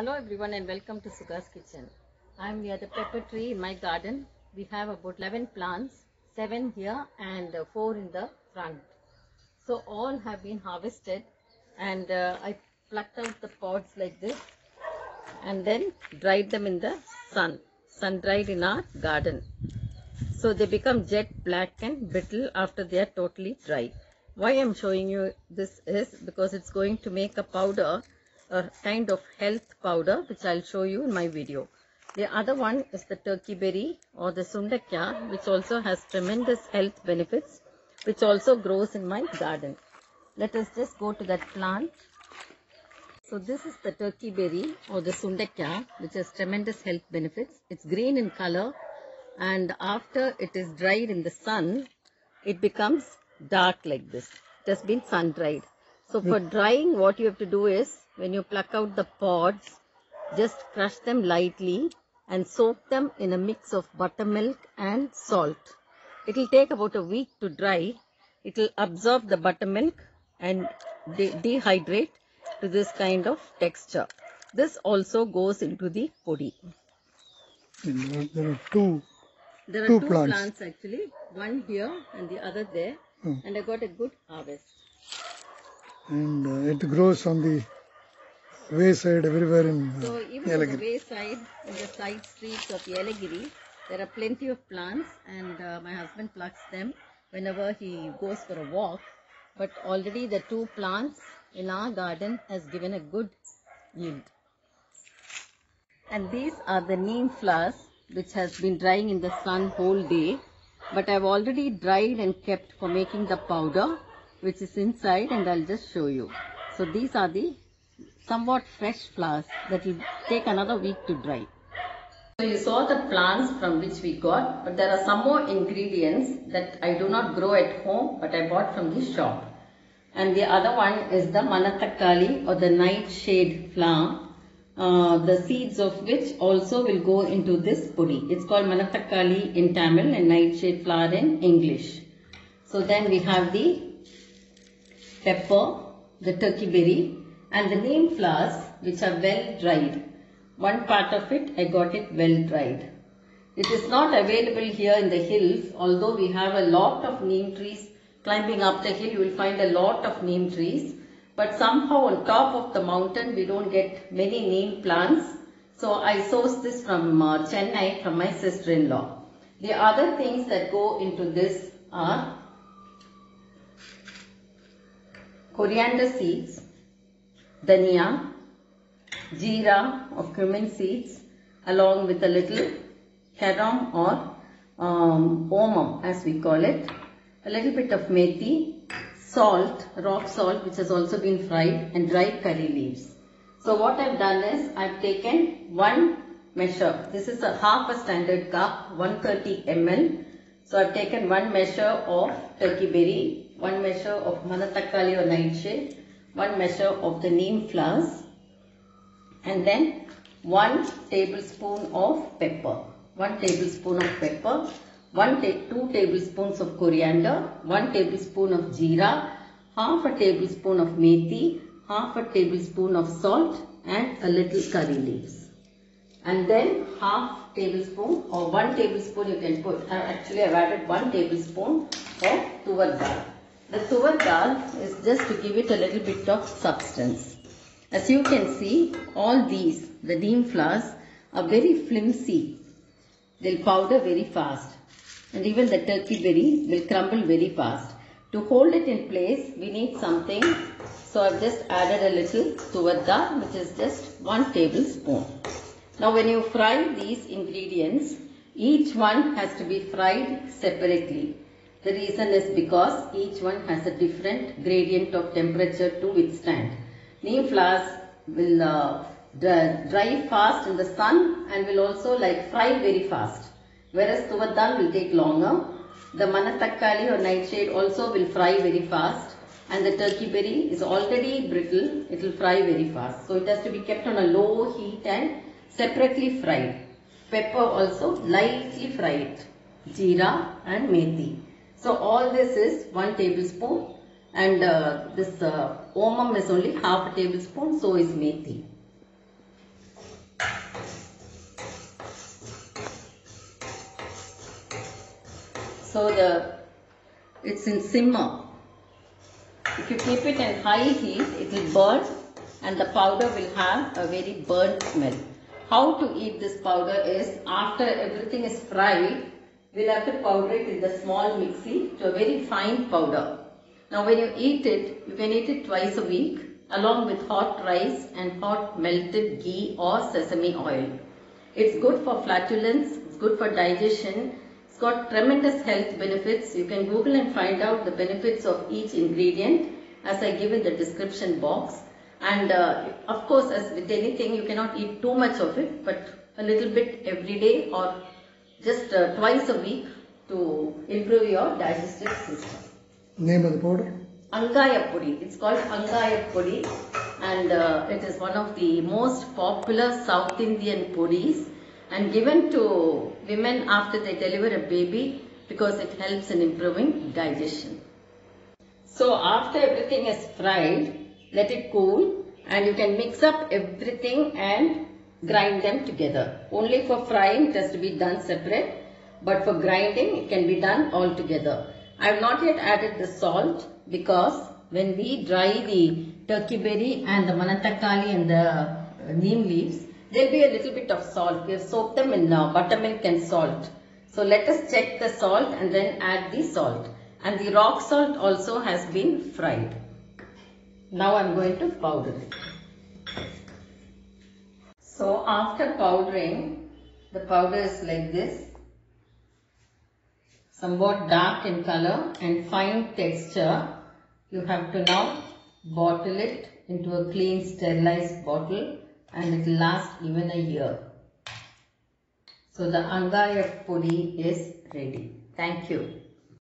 Hello everyone and welcome to Suga's Kitchen. I am near the pepper tree in my garden. We have about 11 plants, 7 here and uh, 4 in the front. So all have been harvested and uh, I plucked out the pods like this and then dried them in the sun. Sun dried in our garden. So they become jet black and brittle after they are totally dry. Why I am showing you this is because it's going to make a powder, a kind of health powder which I'll show you in my video. The other one is the turkey berry or the sundakkai which also has tremendous health benefits which also grows in my garden. Let us just go to that plant. So this is the turkey berry or the sundakkai which has tremendous health benefits. It's green in color and after it is dried in the sun it becomes dark like this. It has been sun dried. So for drying what you have to do is when you pluck out the pods just crush them lightly and soak them in a mix of buttermilk and salt. It will take about a week to dry. It will absorb the buttermilk and de- dehydrate to this kind of texture. This also goes into the podi. There are two. There are Two two, plants. plants. actually, one here and the other there, Hmm. and I got a good harvest. And uh, it grows on the wayside everywhere in uh, So even on the wayside, in the side streets of Yelagiri, there are plenty of plants, and uh, my husband plucks them whenever he goes for a walk. But already the two plants in our garden has given a good yield. And these are the neem flowers which has been drying in the sun whole day. But I've already dried and kept for making the powder which is inside and I'll just show you. So these are the somewhat fresh flowers that will take another week to dry. So you saw the plants from which we got, but there are some more ingredients that I do not grow at home, but I bought from the shop. And the other one is the manathakkali or the nightshade flower, uh, the seeds of which also will go into this podi. It's called manathakkali in Tamil and nightshade flower in English. So then we have the pepper, the turkey berry, and the neem flowers which are well dried. One part of it I got it well dried. It is not available here in the hills, although we have a lot of neem trees. Climbing up the hill, you will find a lot of neem trees. But somehow on top of the mountain, we don't get many neem plants. So I sourced this from uh, Chennai from my sister-in-law. The other things that go into this are coriander seeds, dhania, jeera or cumin seeds along with a little carom or um, omam as we call it, a little bit of methi, salt, rock salt which has also been fried and dried curry leaves. So what I've done is I've taken one measure. This is a half a standard cup, 130 ml. So I've taken one measure of turkey berry, one measure of manathakkali or nightshade, one measure of the neem flowers, and then one tablespoon of pepper, one tablespoon of pepper, one ta- two tablespoons of coriander, one tablespoon of jeera, half a tablespoon of methi, half a tablespoon of salt, and a little curry leaves. And then half tablespoon or one tablespoon you can put. Actually, I've added one tablespoon of tuvar dal. The tuvar dal is just to give it a little bit of substance. As you can see, all these, the neem flowers, are very flimsy. They'll powder very fast. And even the turkey berry will crumble very fast. To hold it in place, we need something. So I've just added a little tuvar dal, which is just one tablespoon. Now when you fry these ingredients, each one has to be fried separately. The reason is because each one has a different gradient of temperature to withstand. Neem flowers will uh, dry, fast in the sun and will also like fry very fast. Whereas tuvar will take longer. The manathakkali or nightshade also will fry very fast and the turkey berry is already brittle. It will fry very fast. So it has to be kept on a low heat and separately fried. Pepper also lightly fried. Jeera and methi. So all this is 1 tablespoon and uh, this uh, omam is only half a tablespoon so is methi. So the it's in simmer. If you keep it in high heat it will burn and the powder will have a very burnt smell. How to eat this powder is after everything is fried we'll have to powder it in the small mixie to a very fine powder. Now when you eat it, you can eat it twice a week along with hot rice and hot melted ghee or sesame oil. It's good for flatulence, it's good for digestion, it's got tremendous health benefits. You can Google and find out the benefits of each ingredient as I give in the description box. And uh, of course, as with anything, you cannot eat too much of it, but a little bit every day or just uh, twice a week to improve your digestive system. Name of the powder? Angaya Podi. It's called Angaya Podi and uh, it is one of the most popular South Indian podis and given to women after they deliver a baby because it helps in improving digestion. So after everything is fried, let it cool and you can mix up everything and grind them together. Only for frying it has to be done separate but for grinding it can be done all together. I have not yet added the salt because when we dry the turkey berry and the manathakkali and the uh, neem leaves, there will be a little bit of salt. We have soaked them in uh, buttermilk and salt. So let us check the salt and then add the salt. And the rock salt also has been fried. Now I am going to powder it. So after powdering, the powder is like this somewhat dark in color and fine texture. You have to now bottle it into a clean sterilized bottle and it will last even a year. So the Angaya Podi is ready. Thank you.